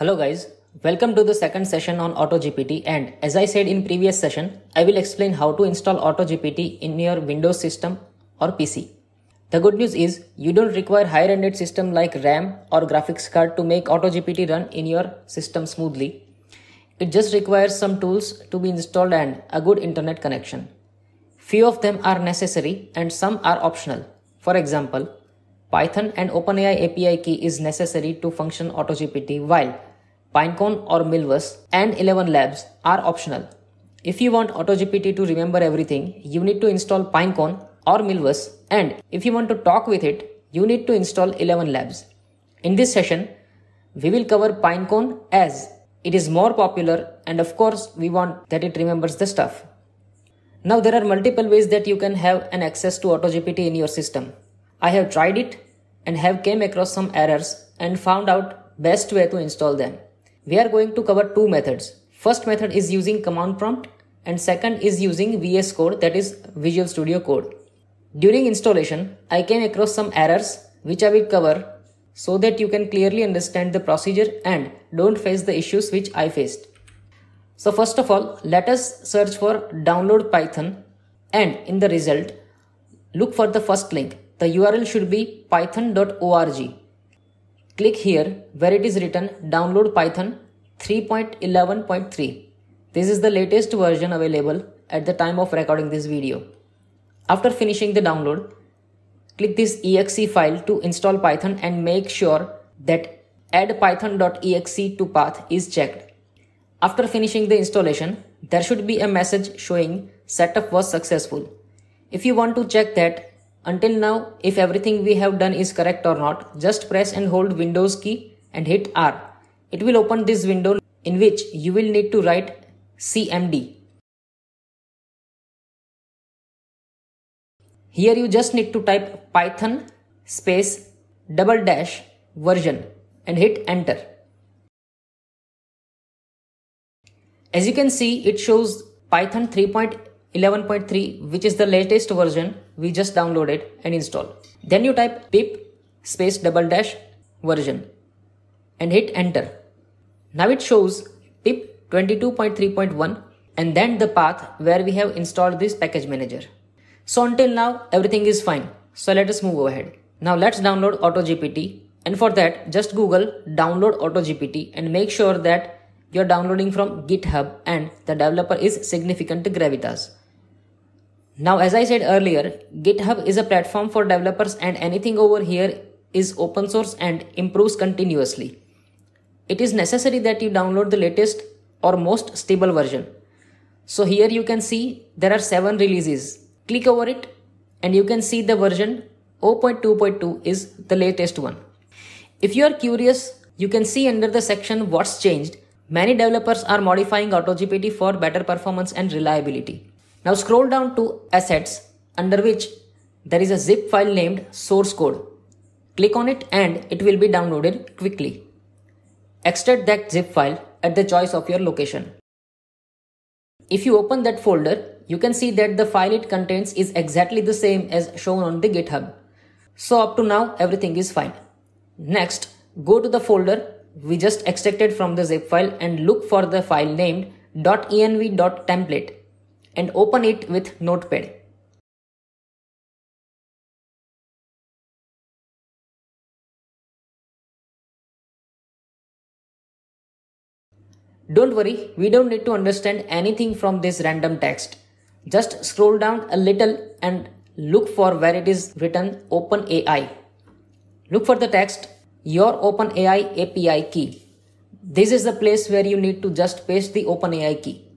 Hello guys, welcome to the second session on AutoGPT and as I said in previous session, I will explain how to install AutoGPT in your Windows system or PC. The good news is you don't require higher-ended system like RAM or graphics card to make AutoGPT run in your system smoothly. It just requires some tools to be installed and a good internet connection. Few of them are necessary and some are optional. For example, Python and OpenAI API key is necessary to function AutoGPT while Pinecone or Milvus and ElevenLabs are optional. If you want AutoGPT to remember everything, you need to install Pinecone or Milvus and if you want to talk with it, you need to install ElevenLabs. In this session, we will cover Pinecone as it is more popular and of course we want that it remembers the stuff. Now there are multiple ways that you can have an access to AutoGPT in your system. I have tried it and have came across some errors and found out best way to install them. We are going to cover two methods. First method is using command prompt and second is using VS Code that is Visual Studio Code. During installation, I came across some errors which I will cover so that you can clearly understand the procedure and don't face the issues which I faced. So first of all, let us search for download Python and in the result, look for the first link. The URL should be python.org. Click here where it is written download Python 3.11.3. This is the latest version available at the time of recording this video. After finishing the download, click this exe file to install Python and make sure that add python.exe to path is checked. After finishing the installation, there should be a message showing setup was successful. If you want to check that until now if everything we have done is correct or not, just press and hold Windows key and hit R. It will open this window in which you will need to write CMD Here you just need to type python space double dash version and hit enter. As you can see, it shows Python 3.11.3 which is the latest version we just downloaded and installed. Then you type pip space double dash version and hit enter. Now it shows pip 22.3.1 and then the path where we have installed this package manager. So until now, everything is fine. So let us move ahead. Now let's download AutoGPT. And for that, just Google download AutoGPT and make sure that you're downloading from GitHub and the developer is Significant Gravitas. Now, as I said earlier, GitHub is a platform for developers and anything over here is open source and improves continuously. It is necessary that you download the latest or most stable version. So here you can see there are seven releases Click over it and you can see the version 0.2.2 is the latest one. If you are curious, you can see under the section what's changed. Many developers are modifying AutoGPT for better performance and reliability. Now scroll down to assets under which there is a zip file named source code. Click on it and it will be downloaded quickly. Extract that zip file at the choice of your location. If you open that folder, you can see that the file it contains is exactly the same as shown on the GitHub. So up to now everything is fine. Next, go to the folder we just extracted from the zip file and look for the file named .env.template and open it with notepad. Don't worry, we don't need to understand anything from this random text. Just scroll down a little and look for where it is written OpenAI. Look for the text your OpenAI API key. This is the place where you need to just paste the OpenAI key.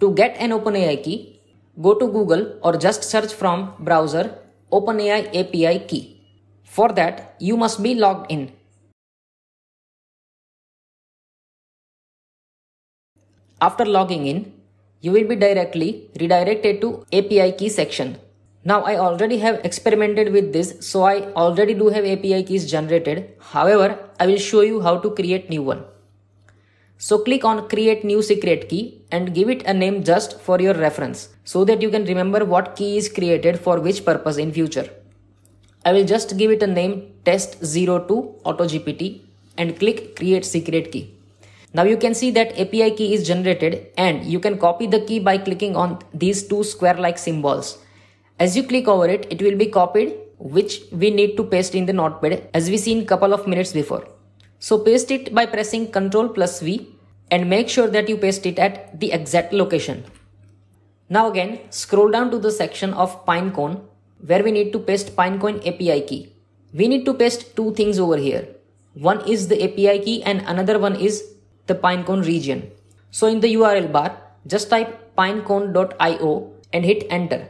To get an OpenAI key, go to Google or just search from browser OpenAI API key. For that, you must be logged in. After logging in, you will be directly redirected to API key section. Now I already have experimented with this so I already do have API keys generated. However, I will show you how to create new one. So click on create new secret key and give it a name just for your reference so that you can remember what key is created for which purpose in future. I will just give it a name test02 AutoGPT and click create secret key. Now you can see that API key is generated and you can copy the key by clicking on these two square like symbols. As you click over it, it will be copied which we need to paste in the notepad as we seen couple of minutes before. So paste it by pressing Ctrl plus V and make sure that you paste it at the exact location. Now again scroll down to the section of Pinecone where we need to paste Pinecone API key. We need to paste two things over here. One is the API key and another one is the Pinecone region. So in the URL bar, just type pinecone.io and hit enter.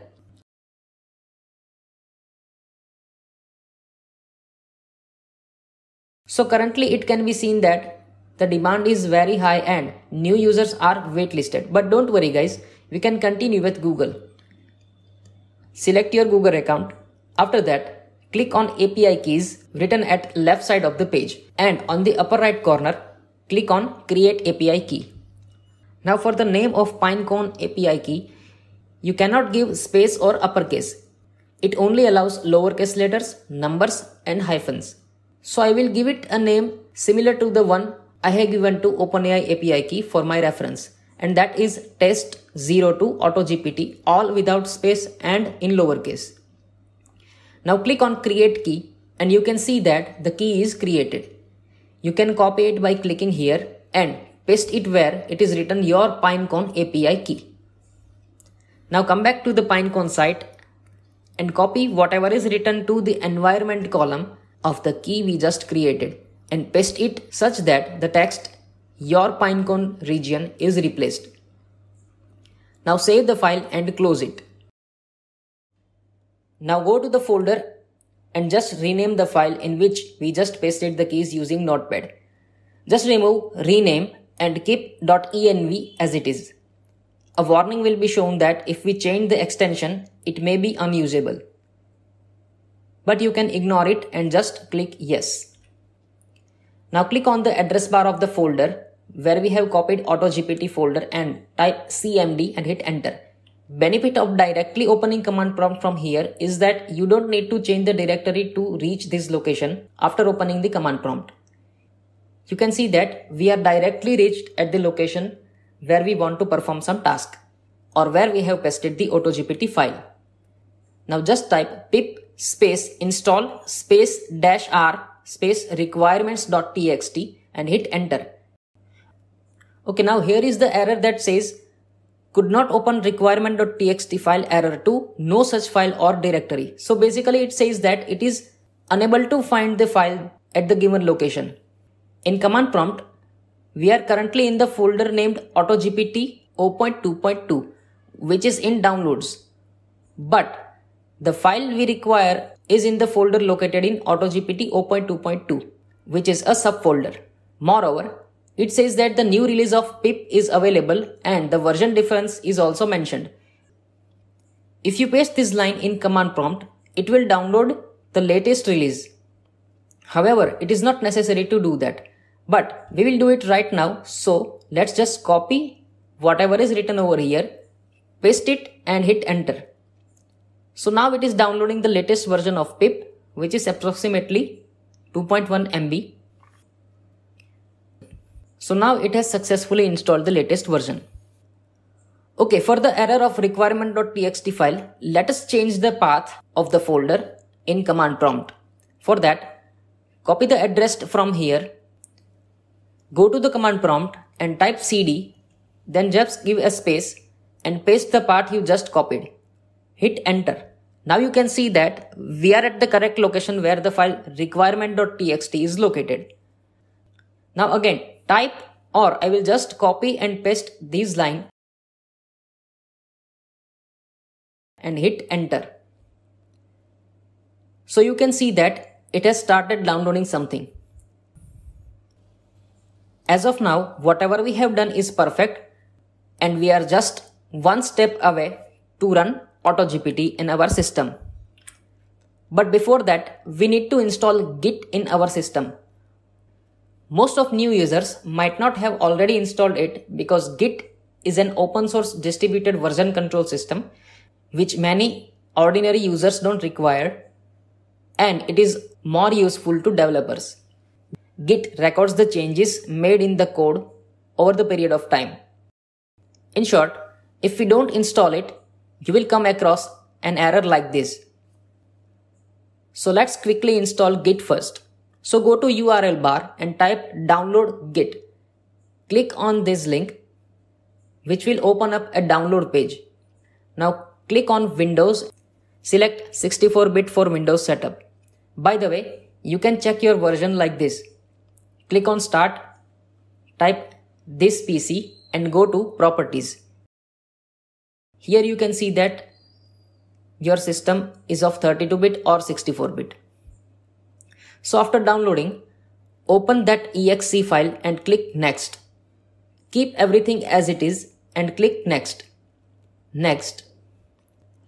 So currently it can be seen that the demand is very high and new users are waitlisted. But don't worry guys, we can continue with Google. Select your Google account. After that, click on API keys written at left side of the page and on the upper right corner, click on create API key. Now for the name of Pinecone API key, you cannot give space or uppercase. It only allows lowercase letters, numbers and hyphens. So I will give it a name similar to the one I have given to OpenAI API key for my reference and that is test02 AutoGPT all without space and in lowercase. Now click on create key and you can see that the key is created. You can copy it by clicking here and paste it where it is written your Pinecone API key. Now come back to the Pinecone site and copy whatever is written to the environment column of the key we just created and paste it such that the text your pinecone region is replaced. Now save the file and close it. Now go to the folder and just rename the file in which we just pasted the keys using notepad. Just remove rename and keep .env as it is. A warning will be shown that if we change the extension, it may be unusable but you can ignore it and just click yes. Now click on the address bar of the folder where we have copied AutoGPT folder and type cmd and hit enter. Benefit of directly opening command prompt from here is that you don't need to change the directory to reach this location after opening the command prompt. You can see that we are directly reached at the location where we want to perform some task or where we have pasted the AutoGPT file. Now just type pip space install space dash r space requirements.txt and hit enter. Okay, now here is the error that says could not open requirement.txt file error to no such file or directory. So basically it says that it is unable to find the file at the given location. In command prompt, we are currently in the folder named AutoGPT 0.2.2 which is in downloads. But the file we require is in the folder located in AutoGPT 0.2.2, which is a subfolder. Moreover, it says that the new release of pip is available and the version difference is also mentioned. If you paste this line in command prompt, it will download the latest release. However, it is not necessary to do that. But we will do it right now. So let's just copy whatever is written over here, paste it and hit enter. So now it is downloading the latest version of pip which is approximately 2.1 MB. So now it has successfully installed the latest version. Okay, for the error of requirement.txt file, let us change the path of the folder in command prompt. For that, copy the address from here, go to the command prompt and type cd, then just give a space and paste the path you just copied. Hit enter. Now you can see that we are at the correct location where the file requirement.txt is located. Now again, type or I will just copy and paste these line and hit enter. So you can see that it has started downloading something. As of now, whatever we have done is perfect and we are just one step away to run AutoGPT in our system. But before that, we need to install Git in our system. Most of new users might not have already installed it because Git is an open source distributed version control system which many ordinary users don't require and it is more useful to developers. Git records the changes made in the code over the period of time. In short, if we don't install it, you will come across an error like this. So let's quickly install Git first. So go to URL bar and type download Git. Click on this link which will open up a download page. Now click on Windows, select 64-bit for Windows setup. By the way, you can check your version like this. Click on start, type this PC and go to properties. Here you can see that your system is of 32-bit or 64-bit. So after downloading, open that exe file and click next. Keep everything as it is and click next. Next.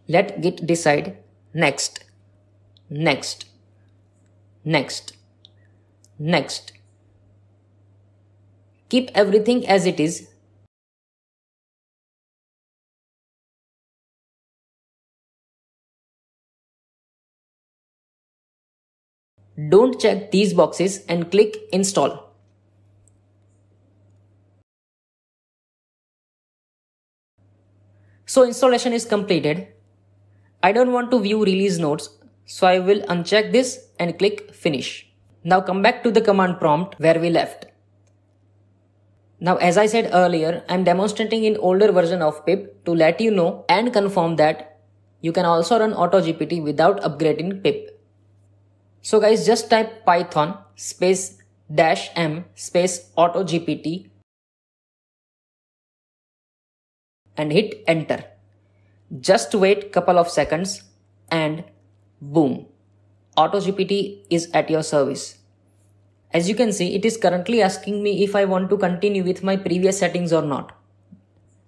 Let Git decide next. Next. Next. Next. Keep everything as it is Don't check these boxes and click install. So installation is completed. I don't want to view release notes, so I will uncheck this and click finish. Now come back to the command prompt where we left. Now as I said earlier, I'm demonstrating in older version of pip to let you know and confirm that you can also run AutoGPT without upgrading pip. So guys, just type python space dash m space auto GPT and hit enter. Just wait couple of seconds and boom, auto GPT is at your service. As you can see, it is currently asking me if I want to continue with my previous settings or not.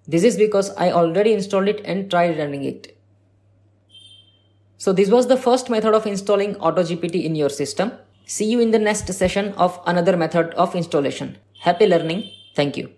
This is because I already installed it and tried running it. So this was the first method of installing AutoGPT in your system. See you in the next session of another method of installation. Happy learning. Thank you.